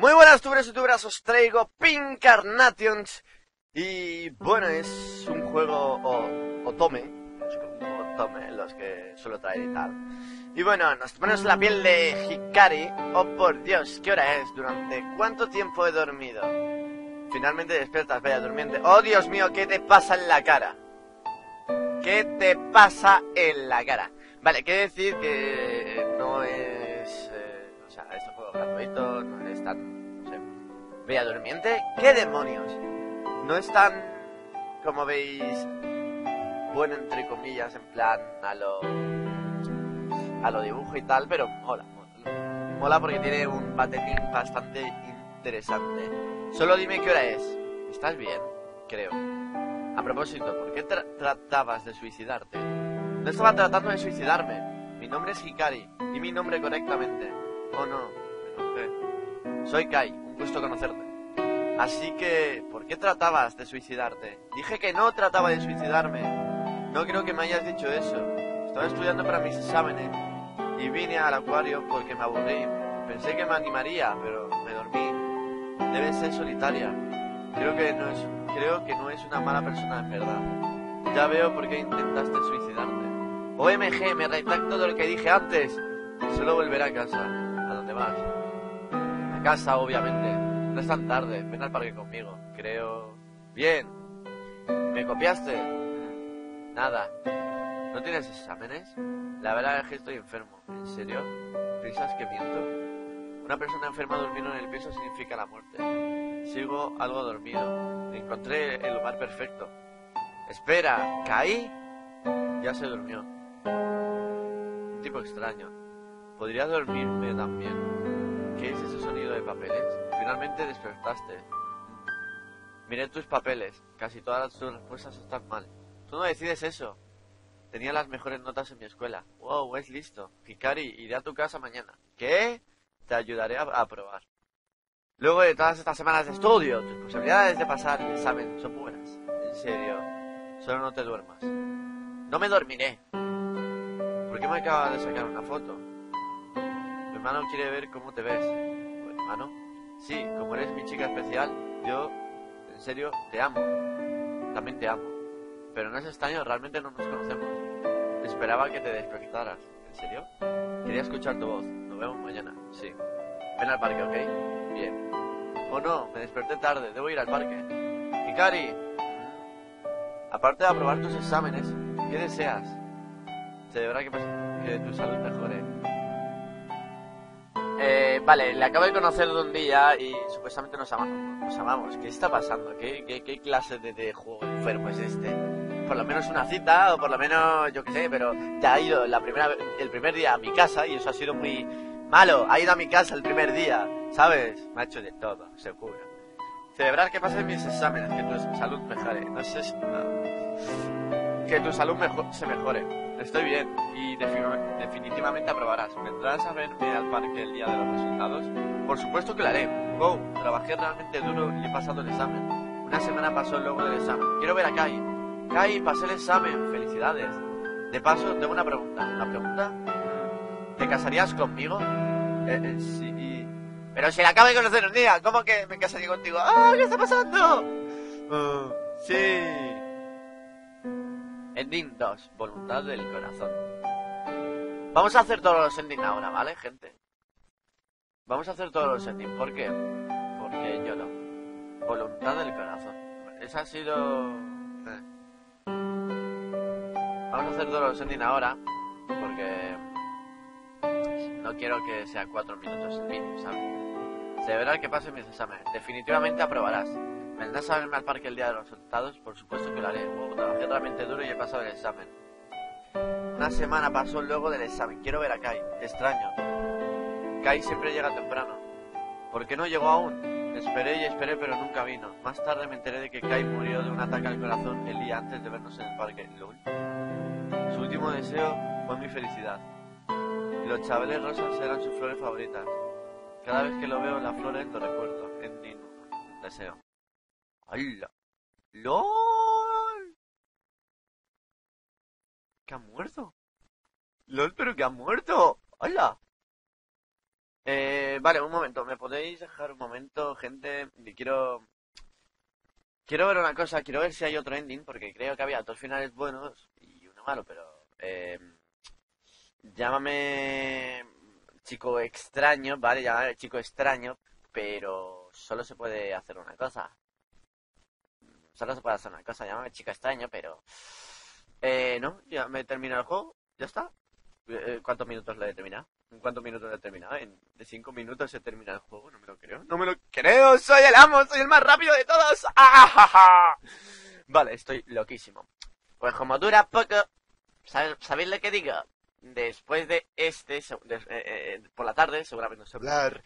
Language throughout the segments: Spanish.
Muy buenas tubers y tuberas, os traigo Pincarnations y bueno, es un juego o, o tome, es como tome los que suelo traer y tal. Y bueno, nos ponemos la piel de Hikari, oh por Dios, ¿qué hora es? ¿Durante cuánto tiempo he dormido? Finalmente despiertas, vaya durmiente. Oh Dios mío, ¿qué te pasa en la cara? ¿Qué te pasa en la cara? Vale, quiere decir que no es... eh, o sea, este juego gratuito, Bella durmiente. ¿Qué demonios? No es tan... como veis... bueno entre comillas, en plan a lo... a lo dibujo y tal, pero mola. Mola, porque tiene un baterín bastante interesante. Solo dime qué hora es. ¿Estás bien? Creo. A propósito, ¿por qué tra- tratabas de suicidarte? No estaba tratando de suicidarme. Mi nombre es Hikari. Di mi nombre correctamente. Oh no, me enojé. Soy Kai, gusto conocerte. Así que, ¿por qué tratabas de suicidarte? Dije que no trataba de suicidarme. No creo que me hayas dicho eso. Estaba estudiando para mis exámenes y vine al acuario porque me aburrí. Pensé que me animaría, pero me dormí. Debe ser solitaria. Creo que no es, creo que no es una mala persona en verdad. Ya veo por qué intentaste suicidarte. OMG, me retracto de lo que dije antes. Solo volveré a casa. ¿A dónde vas? Casa, obviamente. No es tan tarde. Ven al parque conmigo. Creo... Bien. ¿Me copiaste? Nada. ¿No tienes exámenes? La verdad es que estoy enfermo. ¿En serio? ¿Piensas que miento? Una persona enferma durmiendo en el piso significa la muerte. Sigo algo dormido. Encontré el lugar perfecto. Espera, ¿caí? Ya se durmió. Un tipo extraño. Podría dormirme también. ¿Qué es ese sonido de papeles? Finalmente despertaste. Miré tus papeles. Casi todas tus respuestas están mal. Tú no decides eso. Tenía las mejores notas en mi escuela. Wow, es listo. Hikari, iré a tu casa mañana. ¿Qué? Te ayudaré a, a probar. Luego de todas estas semanas de estudio, tus posibilidades de pasar el examen son buenas. En serio, solo no te duermas. No me dormiré. ¿Por qué me acaba de sacar una foto? Hermano quiere ver cómo te ves. ¿Tu hermano? Sí, como eres mi chica especial, yo, en serio, te amo. También te amo. Pero no es extraño, realmente no nos conocemos. Esperaba que te despertaras. ¿En serio? Quería escuchar tu voz. Nos vemos mañana. Sí. Ven al parque, ¿ok? Bien. Oh no, me desperté tarde. Debo ir al parque. Hikari. Aparte de aprobar tus exámenes, ¿qué deseas? Se deberá que, pas- que tu salud mejore. Eh, vale, le acabo de conocer de un día y supuestamente nos, ama- nos amamos. ¿Qué está pasando? ¿Qué, qué, qué clase de, de juego enfermo es este? Por lo menos una cita, o por lo menos, yo qué sé, pero ya ha ido la primera, el primer día a mi casa y eso ha sido muy malo. Ha ido a mi casa el primer día, ¿sabes? Me ha hecho de todo, seguro. Celebrar que pasen mis exámenes, que tu salud mejore. No sé si... no. Que tu salud se mejore. Estoy bien y defini- definitivamente aprobarás. ¿Vendrás a verme al parque el día de los resultados? Por supuesto que lo haré. Wow, trabajé realmente duro y he pasado el examen. Una semana pasó luego del examen. Quiero ver a Kai. Kai, pasé el examen. Felicidades. De paso, tengo una pregunta. ¿Una pregunta? ¿Te casarías conmigo? Eh, eh, sí. Pero si la acabo de conocer un día, ¿cómo que me casaría contigo? ¡Ah, qué está pasando! Ah, sí. Ending 2, voluntad del corazón. Vamos a hacer todos los endings ahora, ¿vale, gente? Vamos a hacer todos los endings. ¿Por qué? Porque yo no. Voluntad del corazón. Esa ha sido... eh. Vamos a hacer todos los endings ahora. Porque... No quiero que sea cuatro minutos el vídeo, ¿sabes? Se verá que pasen mis exámenes. Definitivamente aprobarás. ¿Vendrás a verme al parque el día de los resultados? Por supuesto que lo haré. Wow, trabajé realmente duro y he pasado el examen. Una semana pasó luego del examen. Quiero ver a Kai. Extraño. Kai siempre llega temprano. ¿Por qué no llegó aún? Esperé y esperé, pero nunca vino. Más tarde me enteré de que Kai murió de un ataque al corazón el día antes de vernos en el parque. LOL. Su último deseo fue mi felicidad. Los chabeles rosas eran sus flores favoritas. Cada vez que lo veo, las flores lo recuerdo. En mi deseo. ¡Hala! ¡LOL! ¿Que ha muerto? ¡LOL, pero que ha muerto! ¡Hala! Eh, vale, un momento, ¿me podéis dejar un momento, gente? Quiero... Quiero ver una cosa, quiero ver si hay otro ending, porque creo que había dos finales buenos y uno malo, pero... Eh, llámame chico extraño, ¿vale? Llámame chico extraño, pero solo se puede hacer una cosa. Solo puede hacer una cosa, llámame chico extraño, pero... Eh, no, ya me termina el juego, ya está. Eh, ¿Cuántos minutos lo he terminado? ¿En cuántos minutos lo he terminado? ¿En de cinco minutos se termina el juego? No me lo creo. No me lo creo. Soy el amo. Soy el más rápido de todos. ¡Ah, Vale, estoy loquísimo. Pues como dura poco... ¿Sabéis lo que digo? Después de este, eh, eh, por la tarde, seguramente no hablar,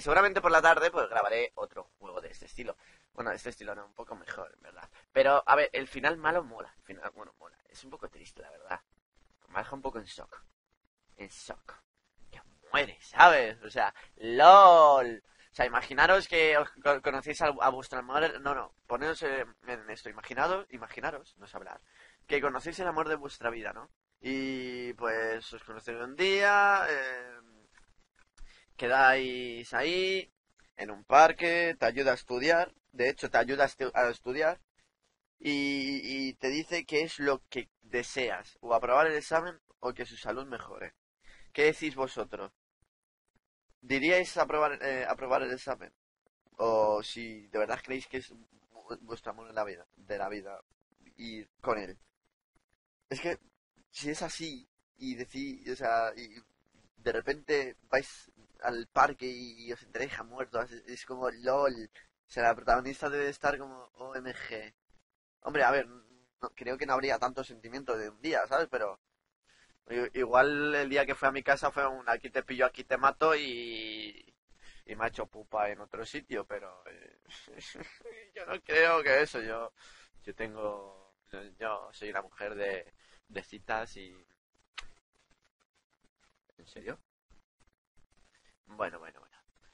seguramente por la tarde pues grabaré otro juego de este estilo. Bueno, este estilo no, un poco mejor, en verdad. Pero, a ver, el final malo mola. El final, bueno, mola. Es un poco triste, la verdad. Me deja un poco en shock. En shock muere, ¿sabes? O sea, LOL. O sea, imaginaros que conocéis a, vuestro amor. No, no, poneros en esto. Imaginaros, imaginaros, no sé hablar. Que conocéis el amor de vuestra vida, ¿no? Y pues os conocéis un día. Eh, quedáis ahí. En un parque. Te ayuda a estudiar. De hecho, te ayuda a, estudiar. Y, te dice qué es lo que deseas. O aprobar el examen o que su salud mejore. ¿Qué decís vosotros? ¿Diríais aprobar, eh, aprobar el examen? O si de verdad creéis que es vuestro amor de la vida, de la vida, ir con él. Es que si es así y decís, o sea, y de repente vais al parque y os enteréis muertos, es, es como LOL. O la protagonista debe estar como OMG. Hombre, a ver, creo que no habría tanto sentimiento de un día, ¿sabes? Pero Igual el día que fue a mi casa fue un aquí te pillo, aquí te mato y, y me ha hecho pupa en otro sitio, pero eh, yo no creo que eso, yo, yo tengo, yo soy una mujer de, de citas y... ¿En serio? Bueno, bueno, bueno.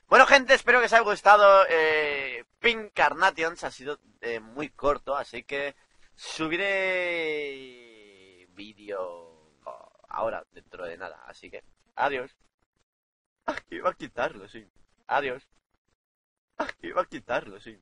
Bueno, gente, espero que os haya gustado. Eh, Pink Carnations ha sido eh, muy corto, así que subiré vídeo ahora, dentro de nada. Así que, adiós. Ah, iba a quitarlo, sí. Adiós. Ah, iba a quitarlo, sí.